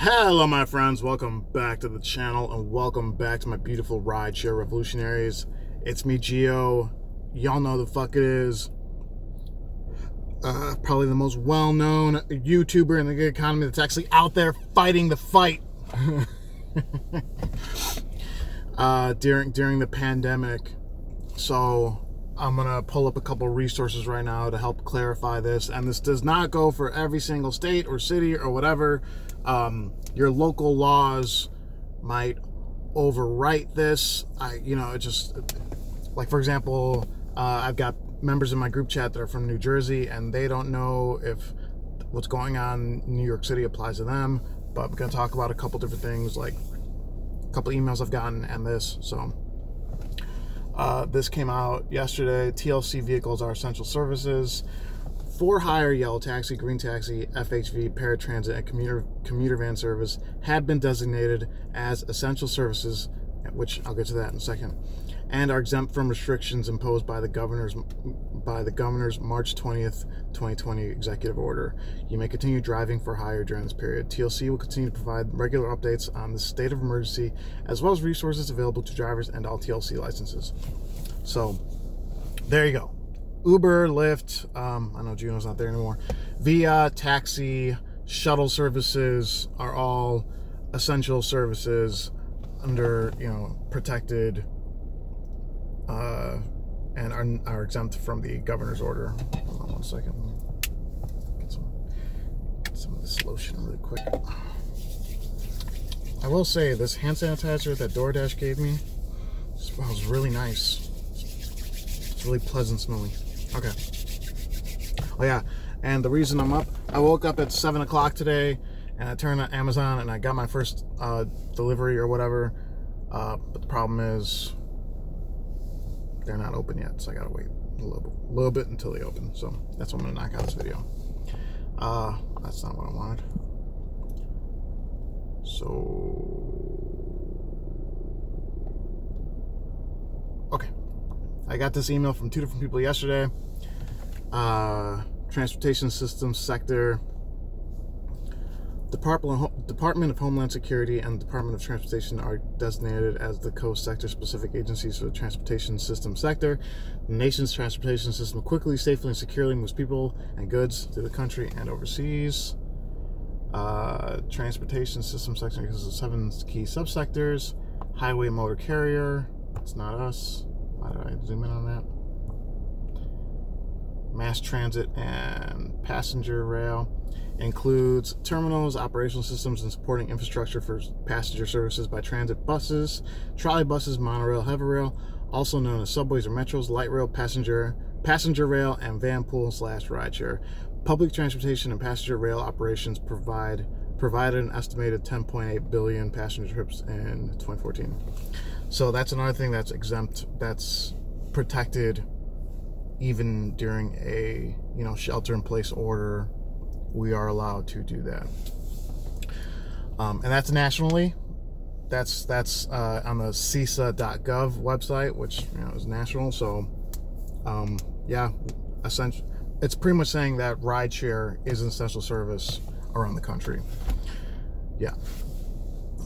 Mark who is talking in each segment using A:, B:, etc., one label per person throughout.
A: Hello, my friends. Welcome back to the channel and welcome back to my beautiful rideshare revolutionaries. It's me, Geo. Y'all know the fuck it is. Uh, probably the most well-known YouTuber in the gig economy that's actually out there fighting the fight uh, during during the pandemic. So I'm gonna pull up a couple resources right now to help clarify this. And this does not go for every single state or city or whatever. Um, your local laws might overwrite this. I, you know, it just like for example, uh, I've got members in my group chat that are from New Jersey, and they don't know if what's going on in New York City applies to them. But I'm gonna talk about a couple different things, like a couple emails I've gotten and this. So. Uh, this came out yesterday. TLC vehicles are essential services. For hire yellow taxi, green taxi, FHV, paratransit, and commuter commuter van service had been designated as essential services, which I'll get to that in a second, and are exempt from restrictions imposed by the governor's by the governor's March 20th, 2020 executive order. You may continue driving for hire during this period. TLC will continue to provide regular updates on the state of emergency as well as resources available to drivers and all TLC licenses. So, there you go. Uber, Lyft, um, I know Juno's not there anymore. Via, taxi, shuttle services are all essential services under, you know, protected uh, and are, are exempt from the governor's order. Hold on one second. Get some, get some of this lotion really quick. I will say this hand sanitizer that DoorDash gave me smells really nice. It's really pleasant smelling. Okay. Oh yeah, and the reason I'm up, I woke up at seven o'clock today, and I turned on Amazon and I got my first uh, delivery or whatever. Uh, but the problem is they're not open yet, so I gotta wait a little, little bit until they open. So that's what I'm gonna knock out this video. Uh, that's not what I wanted. So, okay. I got this email from two different people yesterday. Uh, transportation systems sector Department, of Homeland Security and Department of Transportation are designated as the co-sector specific agencies for the transportation system sector. The nation's transportation system quickly, safely, and securely moves people and goods through the country and overseas. Uh, transportation system sector consists of seven key subsectors. Highway motor carrier, it's not us. Why did I zoom in on that? Mass transit and passenger rail includes terminals, operational systems, and supporting infrastructure for passenger services by transit buses, trolley buses, monorail, heavy rail, also known as subways or metros, light rail, passenger, passenger rail, and van pool slash rideshare. Public transportation and passenger rail operations provide provided an estimated 10.8 billion passenger trips in 2014. So that's another thing that's exempt, that's protected even during a you know shelter in place order we are allowed to do that. Um, and that's nationally. That's that's uh, on the CISA.gov website, which you know is national. So, um, yeah, essentially, it's pretty much saying that rideshare is an essential service around the country. Yeah.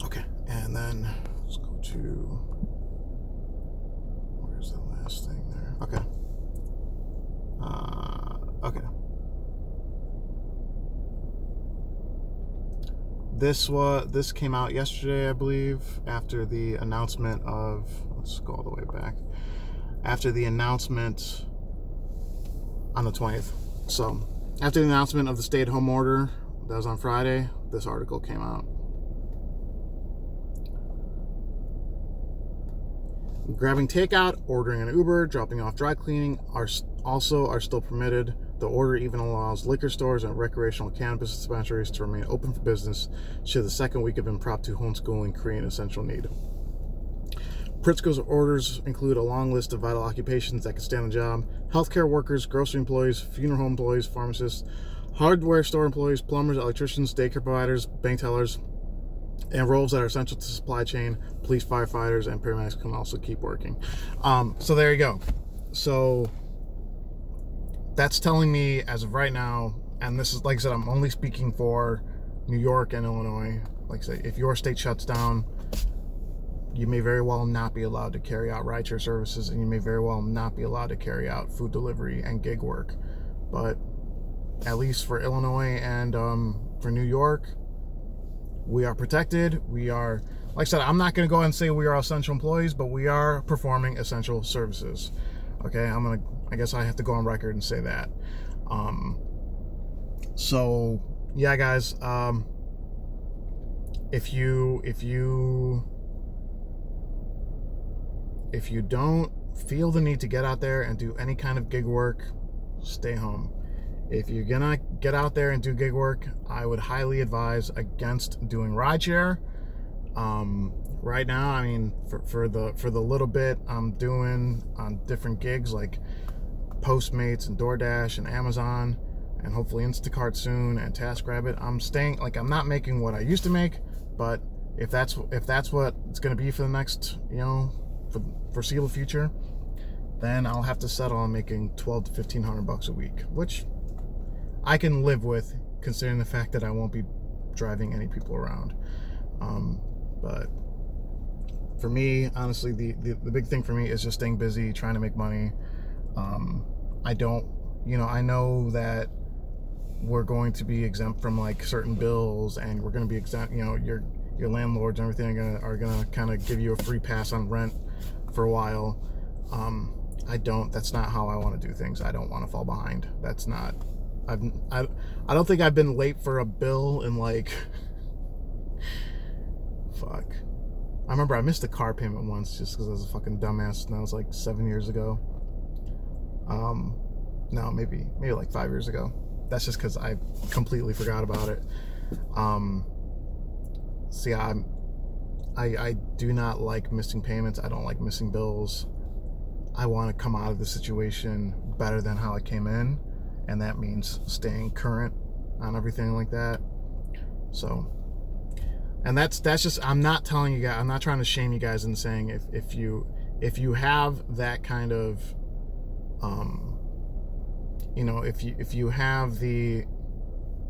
A: Okay, and then let's go to where's the last thing there? Okay. Uh, okay. This was this came out yesterday, I believe, after the announcement of let's go all the way back. After the announcement on the 20th. So after the announcement of the stay-at-home order that was on Friday, this article came out. Grabbing takeout, ordering an Uber, dropping off dry cleaning are also are still permitted. The order even allows liquor stores and recreational cannabis dispensaries to remain open for business should the second week of impromptu homeschooling create an essential need. Pritzker's orders include a long list of vital occupations that can stand the job healthcare workers, grocery employees, funeral home employees, pharmacists, hardware store employees, plumbers, electricians, daycare providers, bank tellers, and roles that are essential to supply chain. Police, firefighters, and paramedics can also keep working. Um, so there you go. So that's telling me as of right now, and this is like I said, I'm only speaking for New York and Illinois, like I say, if your state shuts down, you may very well not be allowed to carry out rideshare services and you may very well not be allowed to carry out food delivery and gig work. But at least for Illinois and um, for New York, we are protected. We are, like I said, I'm not going to go and say we are essential employees, but we are performing essential services. Okay, I'm to, I guess I have to go on record and say that. Um, so, yeah, guys, um, if you, if you, if you don't feel the need to get out there and do any kind of gig work, stay home. If you're gonna get out there and do gig work, I would highly advise against doing rideshare. Um, right now, I mean, for, for the for the little bit I'm doing on different gigs like Postmates and DoorDash and Amazon, and hopefully Instacart soon and TaskRabbit, I'm staying like I'm not making what I used to make, but if that's if that's what it's gonna be for the next you know for foreseeable future, then I'll have to settle on making 12 to 1500 bucks a week, which I can live with considering the fact that I won't be driving any people around. Um, but for me, honestly, the, the, the, big thing for me is just staying busy, trying to make money. Um, I don't, you know, I know that we're going to be exempt from like certain bills and we're going to be exempt, you know, your, your landlords and everything are gonna, are gonna kind of give you a free pass on rent for a while. Um, I don't, that's not how I want to do things. I don't want to fall behind. That's not, I've I, I don't think I've been late for a bill in like fuck. I remember I missed a car payment once just because I was a fucking dumbass, and that was like seven years ago. Um, no, maybe maybe like five years ago. That's just because I completely forgot about it. Um, see, I'm I I do not like missing payments. I don't like missing bills. I want to come out of the situation better than how I came in and that means staying current on everything like that. So, and that's that's just I'm not telling you guys I'm not trying to shame you guys in saying if if you if you have that kind of um you know if you if you have the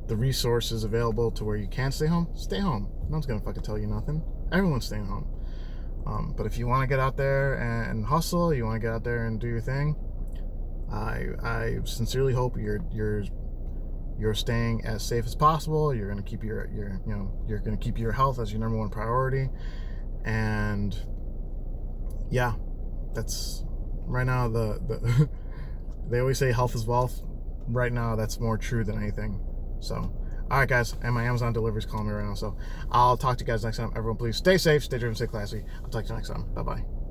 A: the resources available to where you can stay home stay home. No one's gonna fucking tell you nothing. Everyone's staying home. Um, but if you want to get out there and hustle you want to get out there and do your thing I I sincerely hope you're you're you're staying as safe as possible. You're going to keep your your you know you're going to keep your health as your number one priority, and yeah, that's right now the the they always say health is wealth. Right now, that's more true than anything. So, all right, guys, and my Amazon delivery is calling me right now. So, I'll talk to you guys next time. Everyone, please stay safe, stay driven, stay classy. I'll talk to you next time. Bye bye.